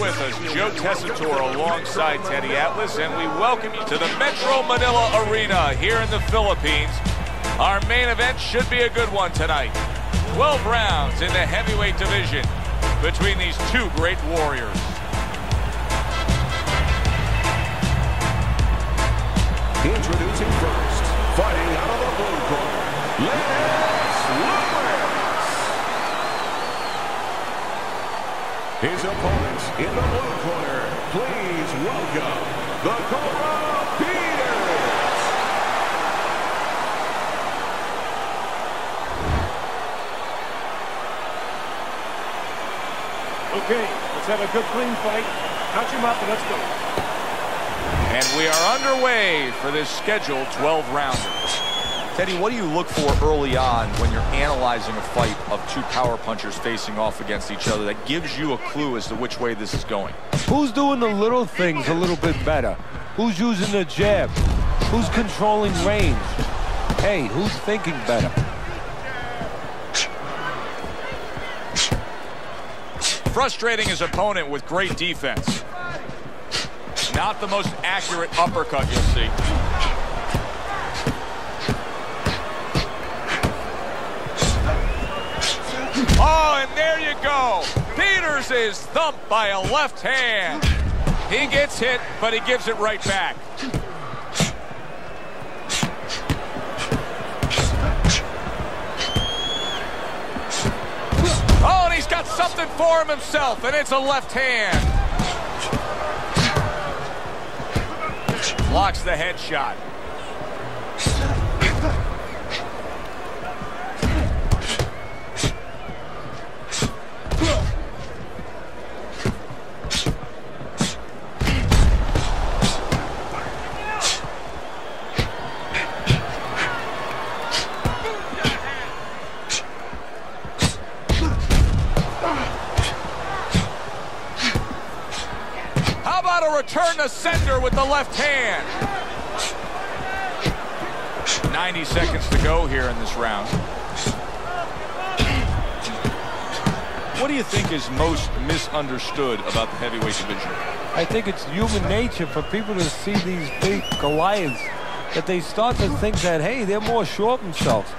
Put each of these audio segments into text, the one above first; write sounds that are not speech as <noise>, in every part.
with us. Joe Tessitore alongside Teddy Atlas, and we welcome you to the Metro Manila Arena here in the Philippines. Our main event should be a good one tonight. 12 rounds in the heavyweight division between these two great warriors. Introducing first, fighting out of the blue corner, Lennox Lewis. His opponents in the blue corner, please welcome the Cobra Peters. Okay, let's have a good clean fight. Count him up and let's go. And we are underway for this scheduled 12 rounders. Teddy, what do you look for early on when you're analyzing a fight of two power punchers facing off against each other that gives you a clue as to which way this is going? Who's doing the little things a little bit better? Who's using the jab? Who's controlling range? Hey, who's thinking better? Frustrating his opponent with great defense. Not the most accurate uppercut you'll see. Oh, and there you go. Peters is thumped by a left hand. He gets hit, but he gives it right back. Oh, and he's got something for him himself, and it's a left hand. Blocks the headshot. Left hand? 90 seconds to go here in this round. What do you think is most misunderstood about the heavyweight division? I think it's human nature for people to see these big Goliaths that they start to think that, hey, they're more sure of themselves.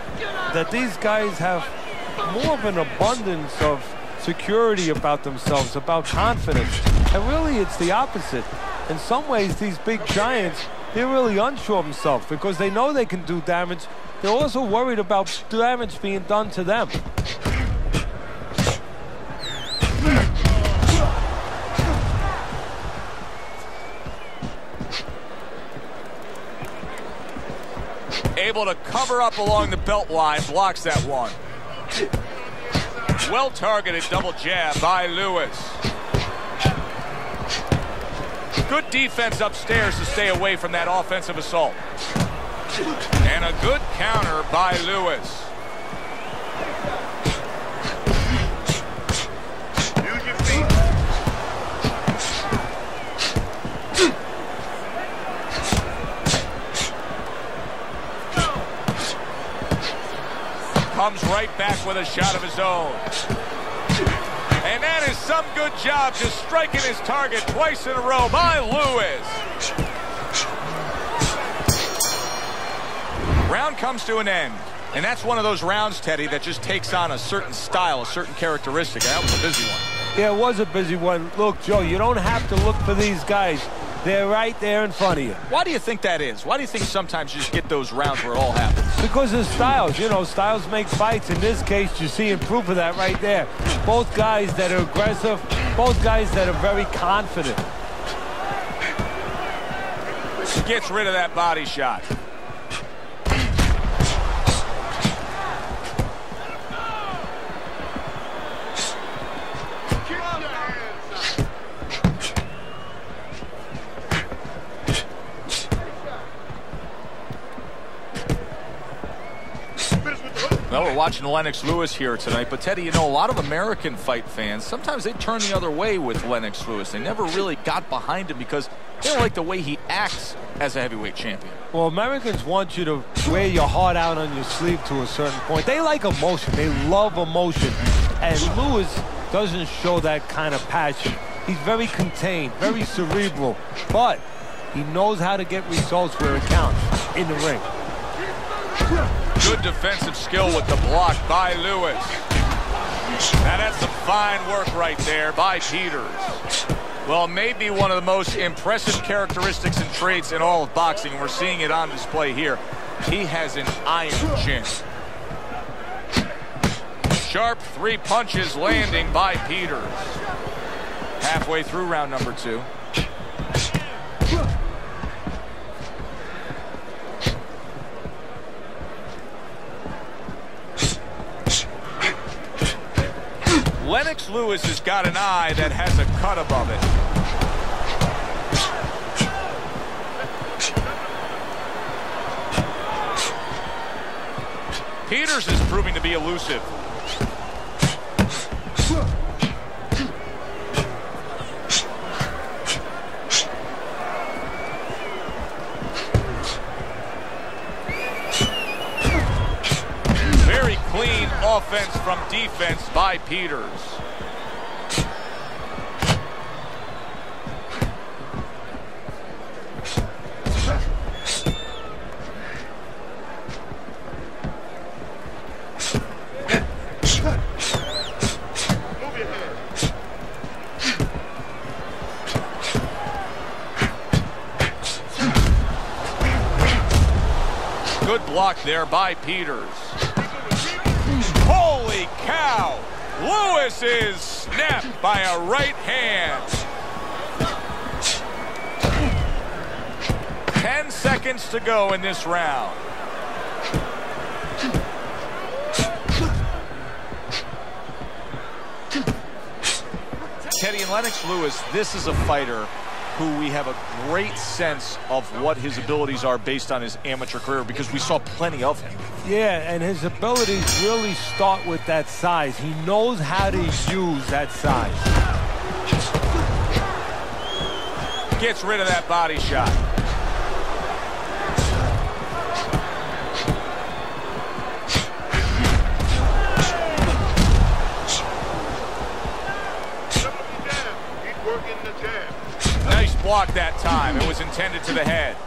That these guys have more of an abundance of security about themselves, about confidence. And really, it's the opposite. In some ways, these big giants, they're really unsure of themselves because they know they can do damage. They're also worried about damage being done to them. Able to cover up along the belt line, blocks that one. Well targeted double jab by Lewis. Good defense upstairs to stay away from that offensive assault. And a good counter by Lewis. Comes right back with a shot of his own. Some good job just striking his target twice in a row by Lewis. Round comes to an end. And that's one of those rounds, Teddy, that just takes on a certain style, a certain characteristic. That was a busy one. Yeah, it was a busy one. Look, Joe, you don't have to look for these guys. They're right there in front of you. Why do you think that is? Why do you think sometimes you just get those rounds where it all happens? Because of styles. You know, styles make fights. In this case, you're seeing proof of that right there. Both guys that are aggressive, both guys that are very confident. Gets rid of that body shot. Watching Lennox Lewis here tonight, but Teddy, you know, a lot of American fight fans, sometimes they turn the other way with Lennox Lewis. They never really got behind him because they don't like the way he acts as a heavyweight champion. Well, Americans want you to wear your heart out on your sleeve to a certain point. They like emotion. They love emotion. And Lewis doesn't show that kind of passion. He's very contained, very cerebral, but he knows how to get results where it counts, in the ring. Good defensive skill with the block by Lewis. Now that's some fine work right there by Peters. Well, maybe one of the most impressive characteristics and traits in all of boxing. We're seeing it on display here. He has an iron chin. Sharp three punches landing by Peters. Halfway through round number two. Lennox Lewis has got an eye that has a cut above it. Peters is proving to be elusive. Offense from defense by Peters. Good block there by Peters. Cow! Lewis is snapped by a right hand. 10 seconds to go in this round. Teddy and Lennox Lewis, this is a fighter who we have a great sense of what his abilities are based on his amateur career because we saw plenty of him. Yeah, and his abilities really start with that size. He knows how to use that size. Gets rid of that body shot. Nice block that time. It was intended to the head.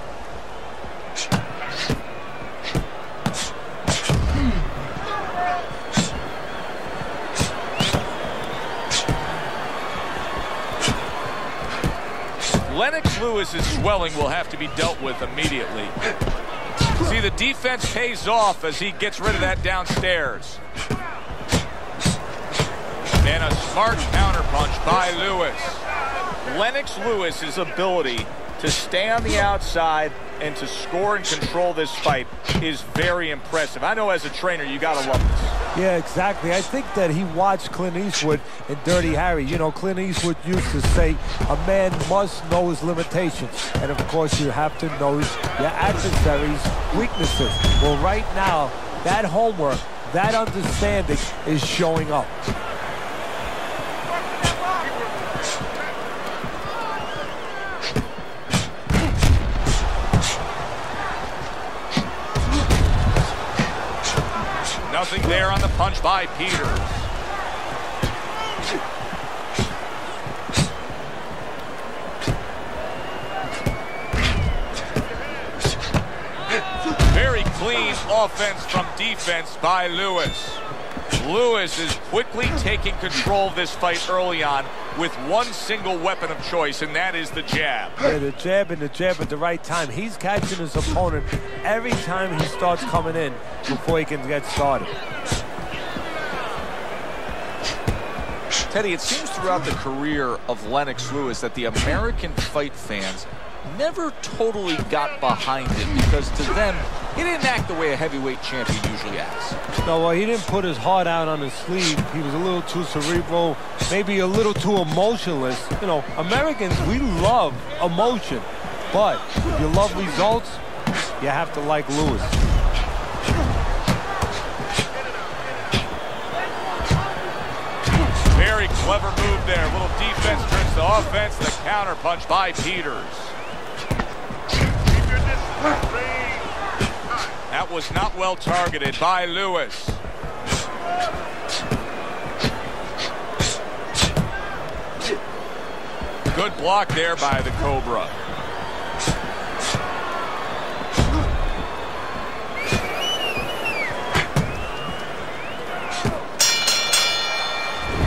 Lewis's swelling will have to be dealt with immediately. See, the defense pays off as he gets rid of that downstairs. And a smart counterpunch by Lewis. Lennox Lewis's ability to stay on the outside and to score and control this fight is very impressive. I know as a trainer, you got to love this. Yeah, exactly. I think that he watched Clint Eastwood in Dirty Harry. You know, Clint Eastwood used to say, a man must know his limitations. And of course, you have to know your adversary's weaknesses. Well, right now, that homework, that understanding is showing up. Nothing there on the punch by Peters. Very clean offense from defense by Lewis. Lewis is quickly taking control of this fight early on with one single weapon of choice, and that is the jab. Yeah, the jab and the jab at the right time. He's catching his opponent every time he starts coming in before he can get started. Teddy, it seems throughout the career of Lennox Lewis that the American fight fans never totally got behind him because to them, he didn't act the way a heavyweight champion usually acts. No, well, he didn't put his heart out on his sleeve. He was a little too cerebral, maybe a little too emotionless. You know, Americans, we love emotion. But if you love results, you have to like Lewis. Very clever move there. Little defense turns to offense. The counter punch by Peters. That was not well targeted by Lewis. Good block there by the Cobra.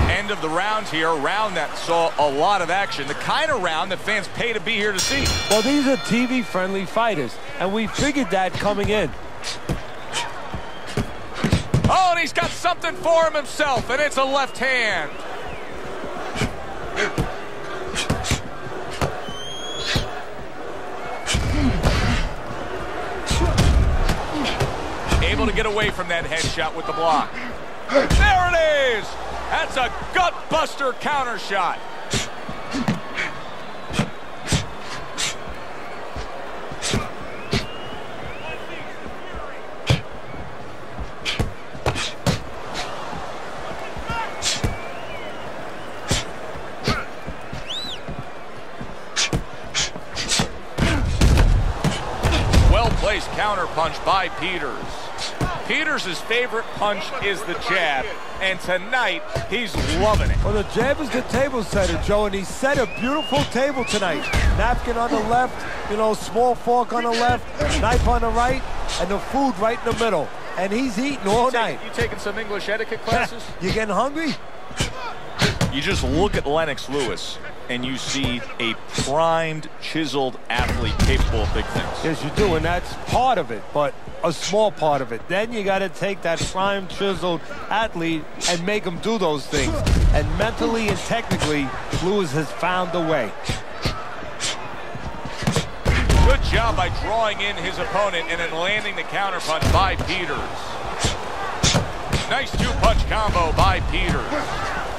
End of the round here, round that saw a lot of action. The kind of round that fans pay to be here to see. Well, these are TV-friendly fighters, and we figured that coming in. Oh, and he's got something for him himself, and it's a left hand. Able to get away from that headshot with the block. There it is! That's a gut-buster counter shot. Well-placed counter punch by Peters. Peters' favorite punch is the jab, and tonight he's loving it. Well, the jab is the table setter, Joe, and he set a beautiful table tonight. Napkin on the left, you know, small fork on the left, knife on the right, and the food right in the middle. And he's eating all night. You taking some English etiquette classes? <laughs> you getting hungry? You just look at Lennox Lewis, and you see a primed, chiseled athlete capable of big things. Yes, you do, and that's part of it, but a small part of it. Then you got to take that prime, chiseled athlete and make him do those things. And mentally and technically, Lewis has found a way. Good job by drawing in his opponent and then landing the counterpunch by Peters. Nice two-punch combo by Peters.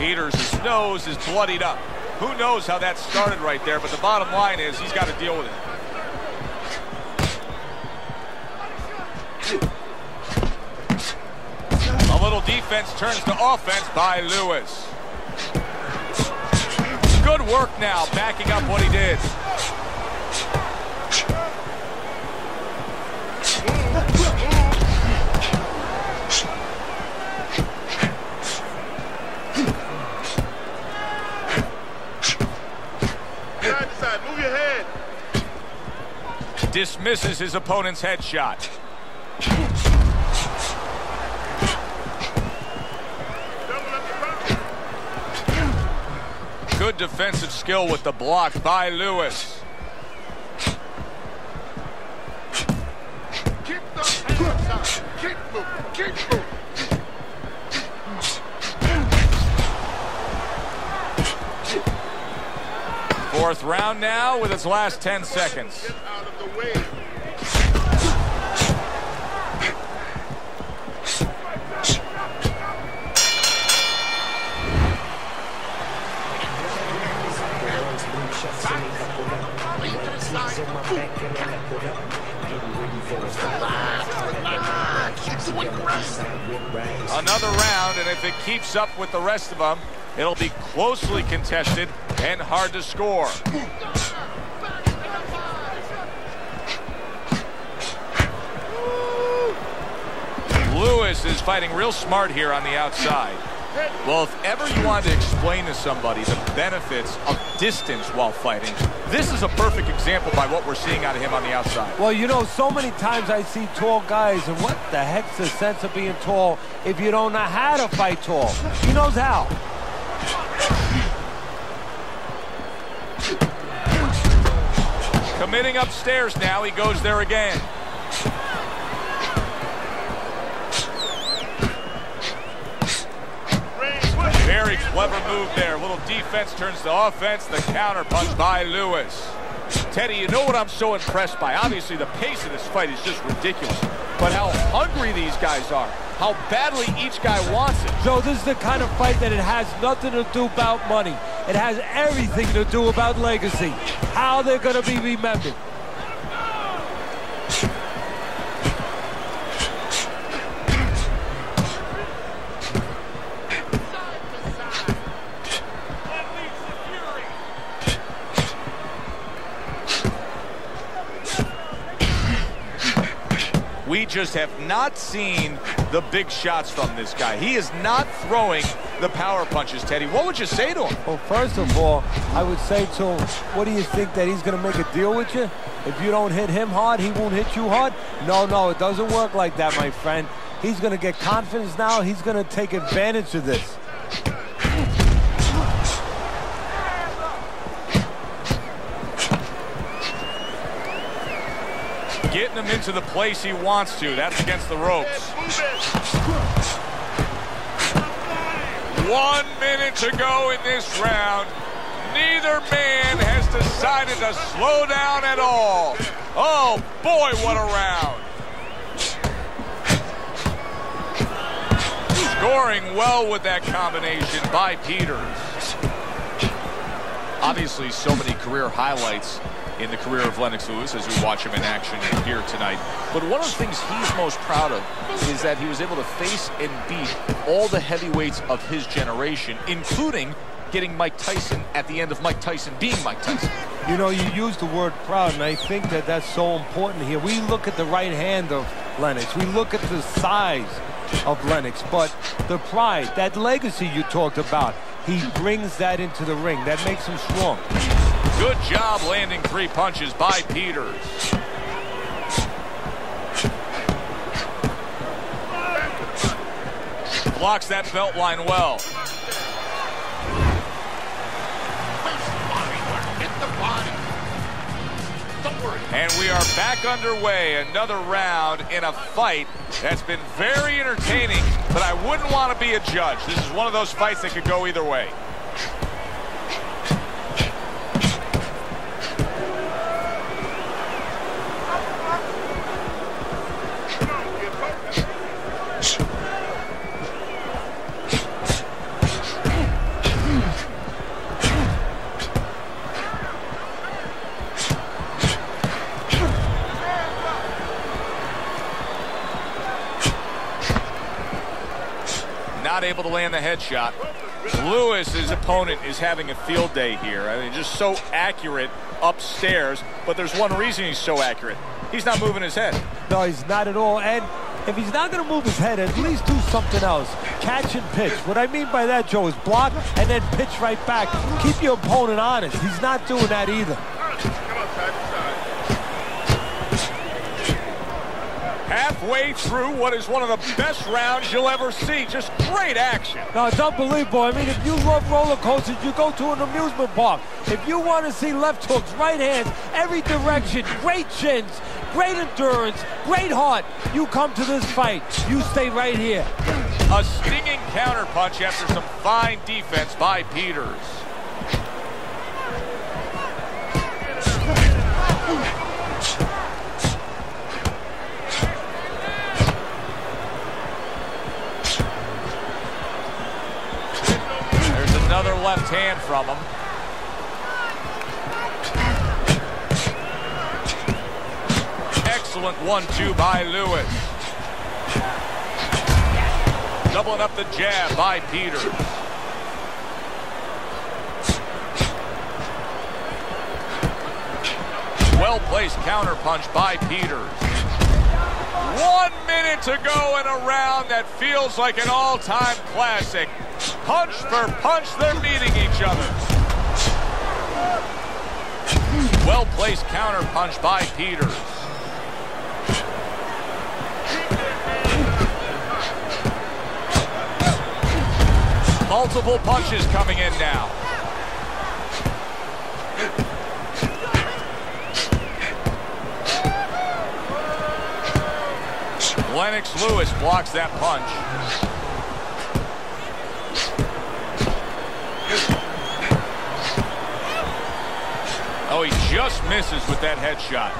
Peters' nose is bloodied up. Who knows how that started right there, but the bottom line is he's got to deal with it. A little defense turns to offense by Lewis. Good work now, backing up what he did. Dismisses his opponent's headshot. Good defensive skill with the block by Lewis. Keep those hands up. Keep moving. Keep moving. Fourth round now with its last 10 seconds. Another round, and if it keeps up with the rest of them, it'll be closely contested and hard to score. Lewis is fighting real smart here on the outside. Well, if ever you want to explain to somebody the benefits of distance while fighting, this is a perfect example by what we're seeing out of him on the outside. Well, you know, so many times I see tall guys, and what the heck's the sense of being tall if you don't know how to fight tall? He knows how. Committing upstairs now, he goes there again. Very clever move there. Little defense turns to offense. The counter punch by Lewis. Teddy, you know what I'm so impressed by? Obviously, the pace of this fight is just ridiculous. But how hungry these guys are. How badly each guy wants it. So this is the kind of fight that it has nothing to do about money. It has everything to do about legacy. How they're going to be remembered. Just have not seen the big shots from this guy. He is not throwing the power punches, Teddy. What would you say to him? Well, first of all, I would say to him, what do you think that he's going to make a deal with you? If you don't hit him hard, he won't hit you hard? No, no, it doesn't work like that, my friend. He's going to get confidence now. He's going to take advantage of this. Into the place he wants to. That's against the ropes. One minute to go in this round. Neither man has decided to slow down at all. Oh, boy, what a round. Scoring well with that combination by Peters. Obviously, so many career highlights in the career of Lennox Lewis as we watch him in action here tonight. But one of the things he's most proud of is that he was able to face and beat all the heavyweights of his generation, including getting Mike Tyson at the end of Mike Tyson being Mike Tyson. You know, you use the word proud, and I think that that's so important here. We look at the right hand of Lennox. We look at the size of Lennox, but the pride, that legacy you talked about, he brings that into the ring. That makes him strong. Good job landing three punches by Peters. Blocks that belt line well. And we are back underway. Another round in a fight that's been very entertaining, but I wouldn't want to be a judge. This is one of those fights that could go either way. Not able to land the headshot. Lewis, his opponent, is having a field day here. I mean, just so accurate upstairs, but there's one reason he's so accurate. He's not moving his head. No, he's not at all. And if he's not going to move his head, at least do something else. Catch and pitch. What I mean by that, Joe, is block and then pitch right back. Keep your opponent honest. He's not doing that either. Halfway through what is one of the best rounds you'll ever see. Just great action. No, it's unbelievable. I mean, if you love roller coasters, you go to an amusement park. If you want to see left hooks, right hands, every direction, great chins, great endurance, great heart, you come to this fight. You stay right here. A stinging counterpunch after some fine defense by Peters. Left hand from him. Excellent one-two by Lewis. Doubling up the jab by Peters. Well-placed counterpunch by Peters. One minute to go in a round that feels like an all-time classic. Punch for punch, they're meeting each other. Well-placed counter punch by Peters. Multiple punches coming in now. Lennox Lewis blocks that punch. Oh, he just misses with that headshot.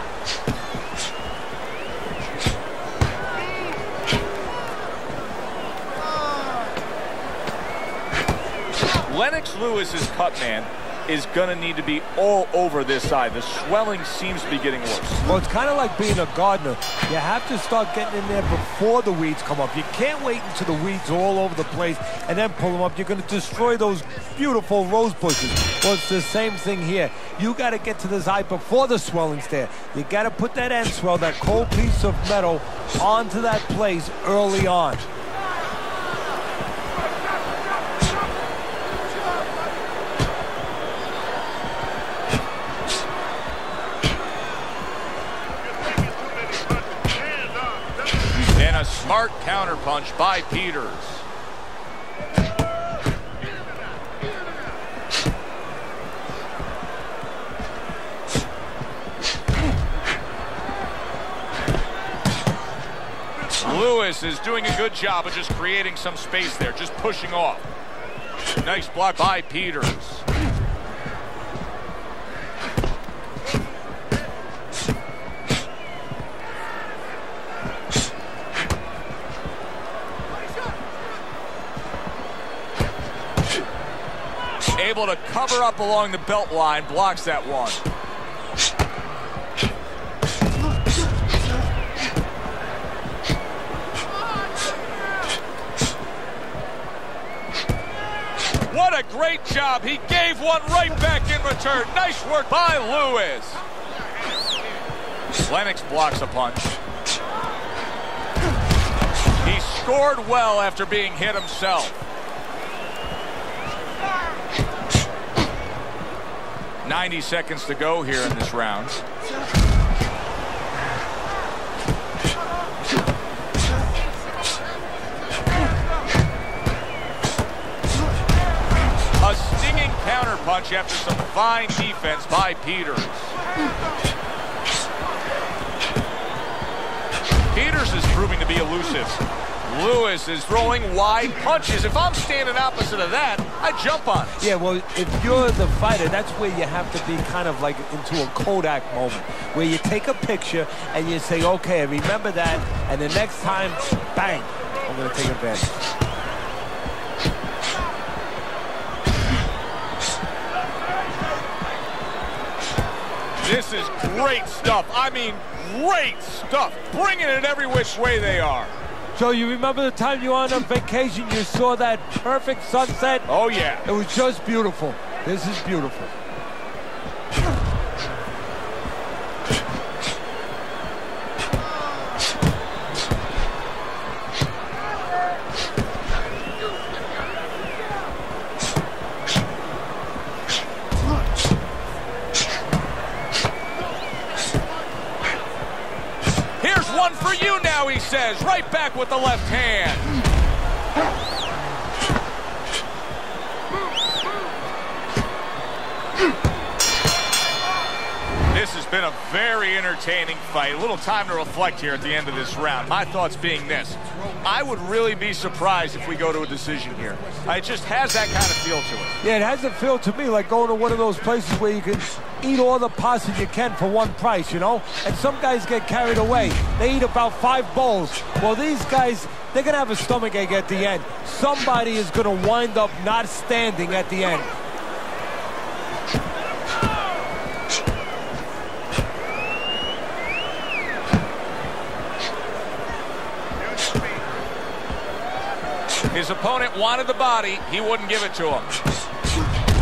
Lennox Lewis is cut man is going to need to be all over this side. The swelling seems to be getting worse. Well, it's kind of like being a gardener. You have to start getting in there before the weeds come up. You can't wait until the weeds are all over the place and then pull them up. You're going to destroy those beautiful rose bushes. Well, it's the same thing here. You got to get to this eye before the swelling's there. You got to put that Enswell, that cold piece of metal, onto that place early on. Smart counterpunch by Peters. Lewis is doing a good job of just creating some space there, just pushing off. Nice block by Peters. Able to cover up along the belt line, blocks that one. What a great job. He gave one right back in return. Nice work by Lewis. Lennox blocks a punch. He scored well after being hit himself. Ninety seconds to go here in this round. A stinging counterpunch after some fine defense by Peters. Peters is proving to be elusive. Lewis is throwing wide punches. If I'm standing opposite of that, I jump on it. Yeah, well, if you're the fighter, that's where you have to be kind of like into a Kodak moment, where you take a picture and you say, okay, remember that, and the next time, bang, I'm going to take advantage. This is great stuff. I mean, great stuff. Bringing it every which way they are. Joe, you remember the time you were on a vacation, you saw that perfect sunset? Oh, yeah. It was just beautiful. This is beautiful. Right back with the left hand. This has been a very entertaining fight. A little time to reflect here at the end of this round. My thoughts being this. I would really be surprised if we go to a decision here. It just has that kind of feel to it. Yeah, it has a feel to me like going to one of those places where you can eat all the pasta you can for one price, you know? And some guys get carried away. They eat about five bowls. Well, these guys, they're going to have a stomach ache at the end. Somebody is going to wind up not standing at the end. His opponent wanted the body. He wouldn't give it to him.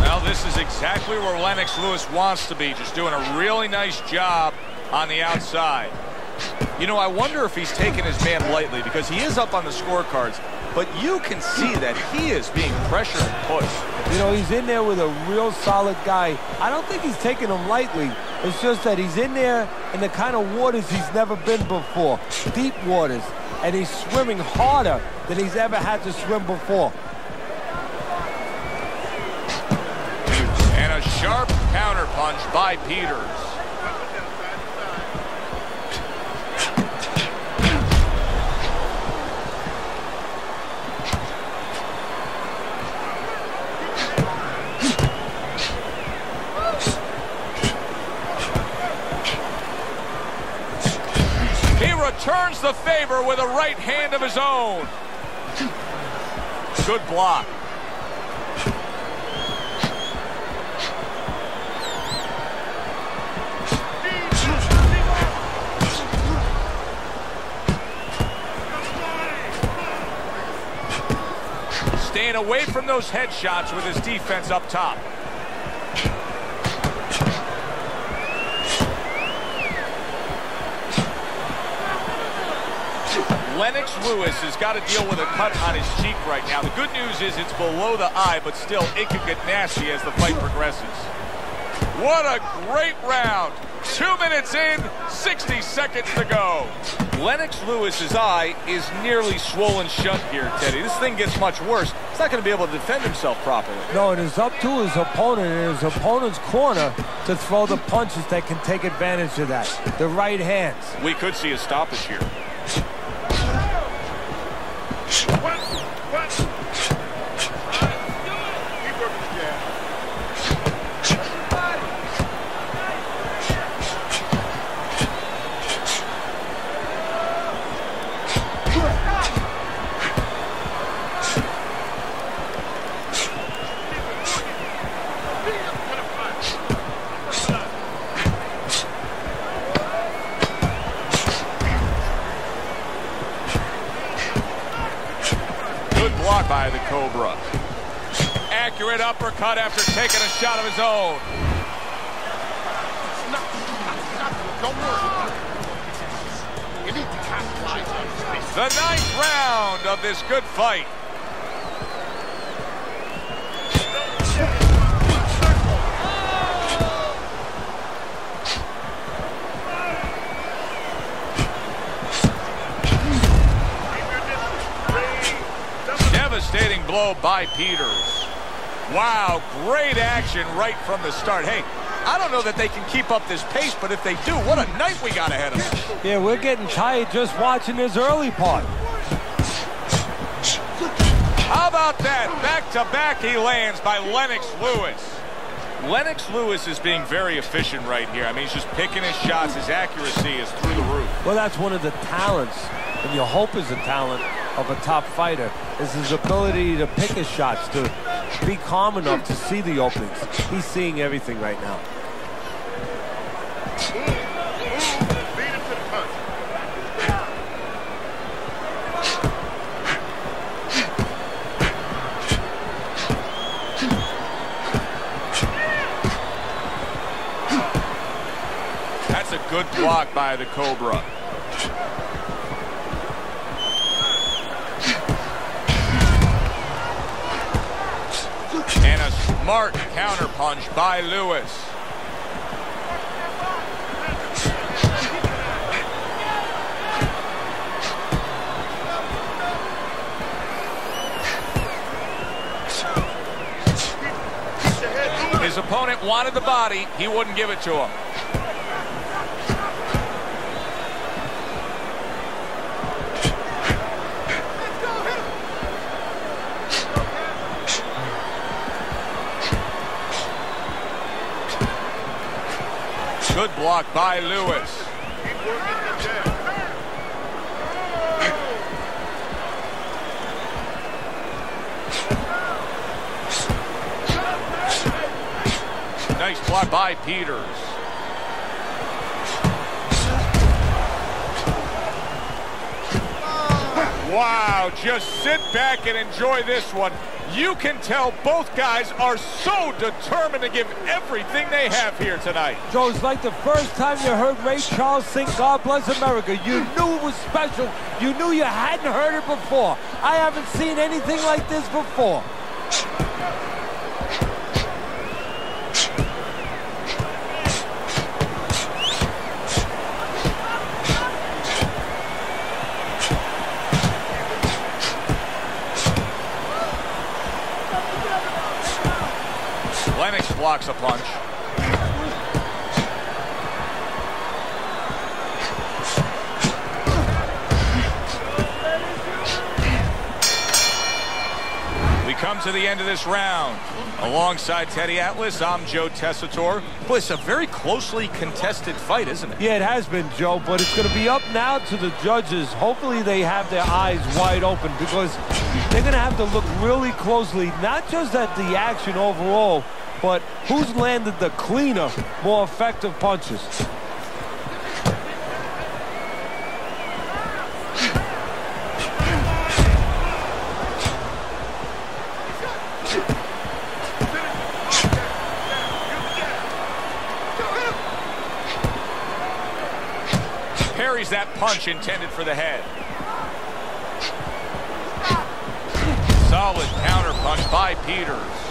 Well, this is exactly where Lennox Lewis wants to be, just doing a really nice job on the outside. You know, I wonder if he's taking his man lightly because he is up on the scorecards, but you can see that he is being pressured and pushed. You know, he's in there with a real solid guy. I don't think he's taking him lightly. It's just that he's in there in the kind of waters he's never been before, deep waters, and he's swimming harder than he's ever had to swim before. And a sharp counterpunch by Peters. A favor with a right hand of his own. Good block. Staying away from those headshots with his defense up top. Lennox Lewis has got to deal with a cut on his cheek right now. The good news is it's below the eye, but still it could get nasty as the fight progresses. What a great round. Two minutes in, 60 seconds to go. Lennox Lewis's eye is nearly swollen shut here, Teddy. This thing gets much worse. He's not going to be able to defend himself properly. No, it is up to his opponent and his opponent's corner to throw the punches that can take advantage of that. The right hands. We could see a stoppage here. Cobra. Accurate uppercut after taking a shot of his own. Don't worry. You need to capitalize on this. The ninth round of this good fight. Blow by Peters. Wow, great action right from the start. Hey, I don't know that they can keep up this pace, but if they do, what a night we got ahead of us. Yeah, we're getting tired just watching this early part. How about that? Back to back he lands by Lennox Lewis. Lennox Lewis is being very efficient right here. I mean, he's just picking his shots. His accuracy is through the roof. Well, that's one of the talents, and you hope is a talent of a top fighter, is his ability to pick his shots, to be calm enough to see the openings. He's seeing everything right now. That's a good block by the Cobra. Smart counterpunch by Lewis. His opponent wanted the body. He wouldn't give it to him. Block by Lewis. Nice block by Peters. Wow, just sit back and enjoy this one. You can tell both guys are so determined to give everything they have here tonight. Joe, it's like the first time you heard Ray Charles sing God Bless America. You knew it was special. You knew you hadn't heard it before. I haven't seen anything like this before. Blocks a punch. We come to the end of this round. Alongside Teddy Atlas, I'm Joe Tessitore. Boy, it's a very closely contested fight, isn't it? Yeah, it has been, Joe, but it's going to be up now to the judges. Hopefully they have their eyes wide open because they're going to have to look really closely, not just at the action overall, but who's landed the cleaner, more effective punches? Parries that punch intended for the head. Solid counter punch by Peters.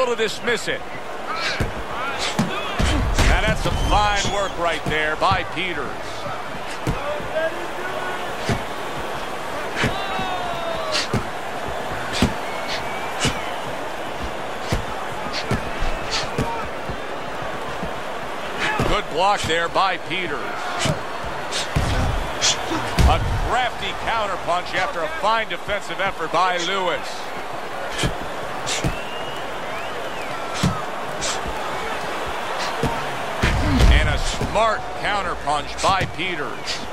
Able to dismiss it. Now that's some fine work right there by Peters. Good block there by Peters. A crafty counter punch after a fine defensive effort by Lewis. Smart counterpunch by Peters.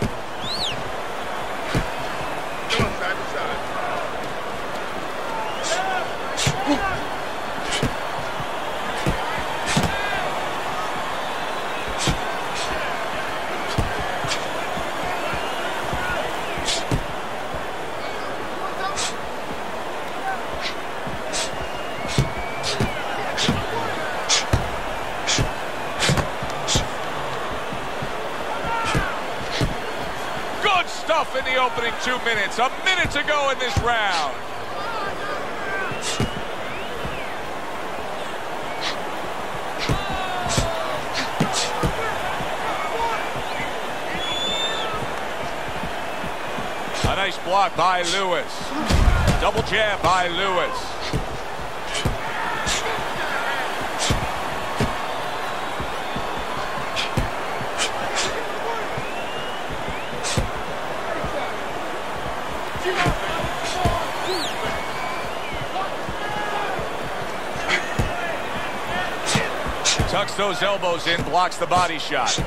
Two minutes. A minute to go in this round. A nice block by Lewis. Double jab by Lewis. Tucks those elbows in, blocks the body shot. Keep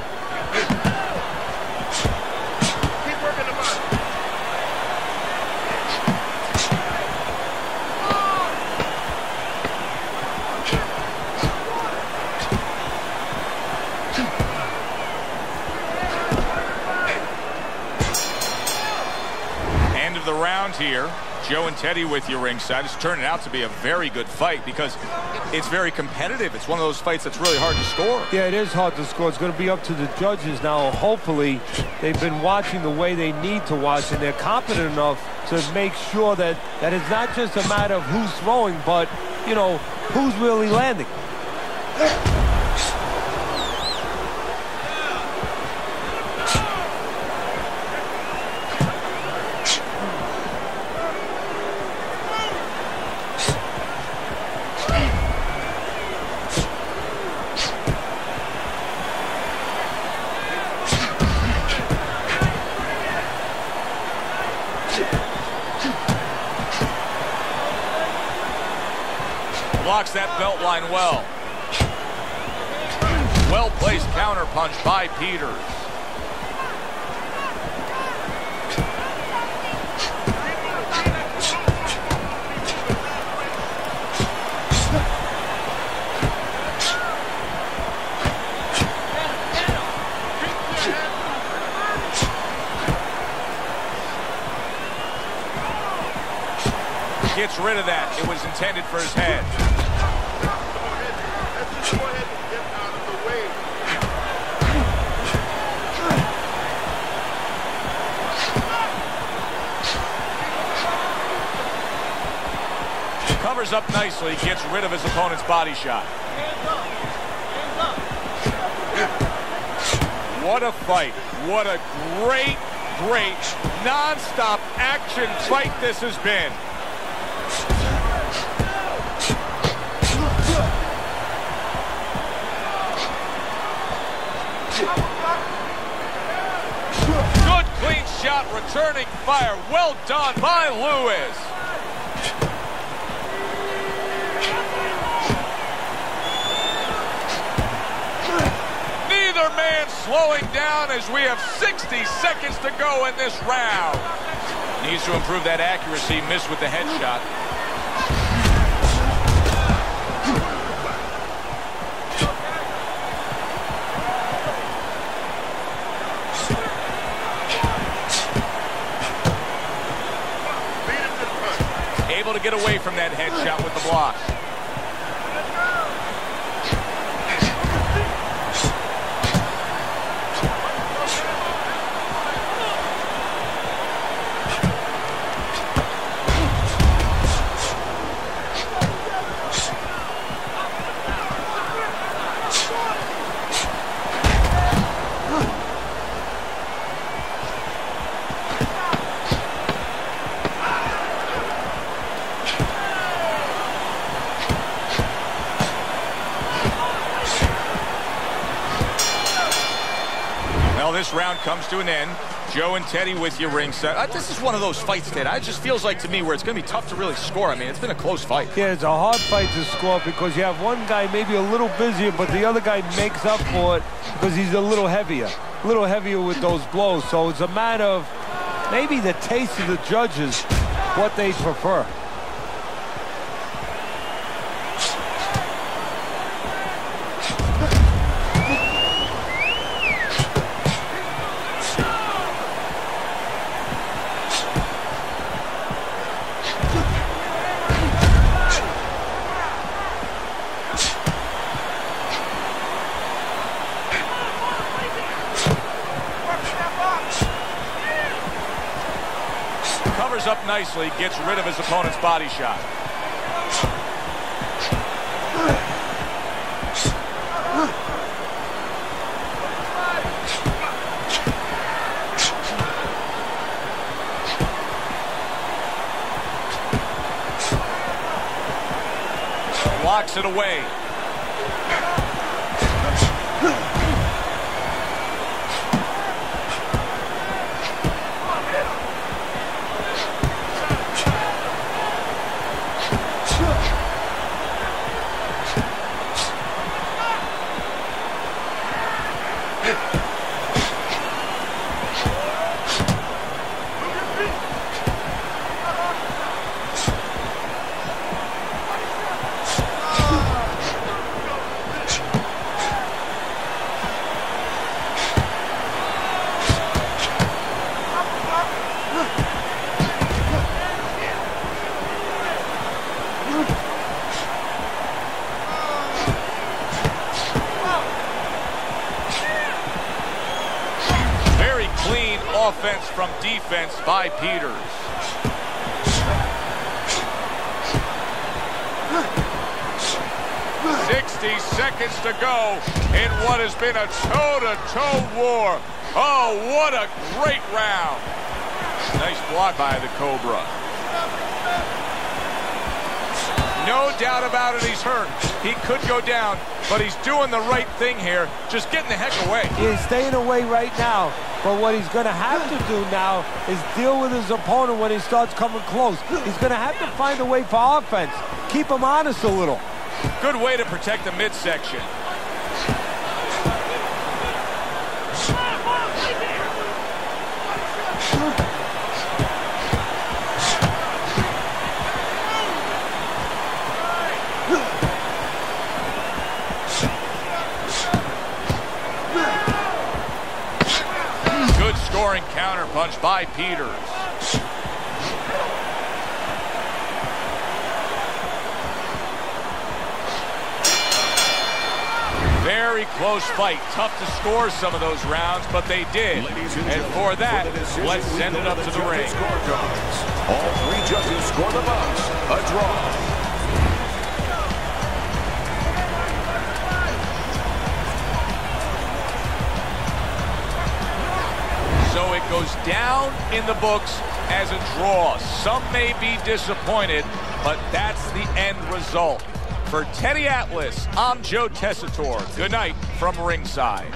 working the body. End of the round here. Joe and Teddy with you ringside. It's turning out to be a very good fight because it's very competitive. It's one of those fights that's really hard to score. Yeah, it is hard to score. It's going to be up to the judges now. Hopefully, they've been watching the way they need to watch, and they're competent enough to make sure that, that it's not just a matter of who's throwing, but, you know, who's really landing. Blocks that belt line well. Well-placed counter punch by Peters. Gets rid of that. It was intended for his head. Covers up nicely, gets rid of his opponent's body shot. What a fight. What a great, great, non-stop action fight this has been. Good clean shot, returning fire. Well done by Lewis. man slowing down as we have 60 seconds to go in this round. Needs to improve that accuracy. Missed with the headshot. Able to get away from that headshot with the block. Comes to an end. Joe and Teddy with you ringside. Uh, this is one of those fights, Ted. It just feels like to me where it's going to be tough to really score. I mean, it's been a close fight. Yeah, it's a hard fight to score because you have one guy maybe a little busier, but the other guy makes up for it because he's a little heavier, a little heavier with those blows. So it's a matter of maybe the taste of the judges, what they prefer. Nicely, gets rid of his opponent's body shot. Locks it away. By Peters. Sixty seconds to go in what has been a toe-to-toe war. Oh, what a great round. Nice block by the Cobra. No doubt about it, he's hurt. He could go down, but he's doing the right thing here, just getting the heck away. He's staying away right now, but what he's going to have to do now is deal with his opponent when he starts coming close. He's going to have to find a way for offense. Keep him honest a little. Good way to protect the midsection. Good counterpunch by Peters. Very close fight. Tough to score some of those rounds, but they did. And, for that, let's send it up to the ring. All three judges score the box. A draw. Goes down in the books as a draw. Some may be disappointed, but that's the end result. For Teddy Atlas, I'm Joe Tessitore. Good night from ringside.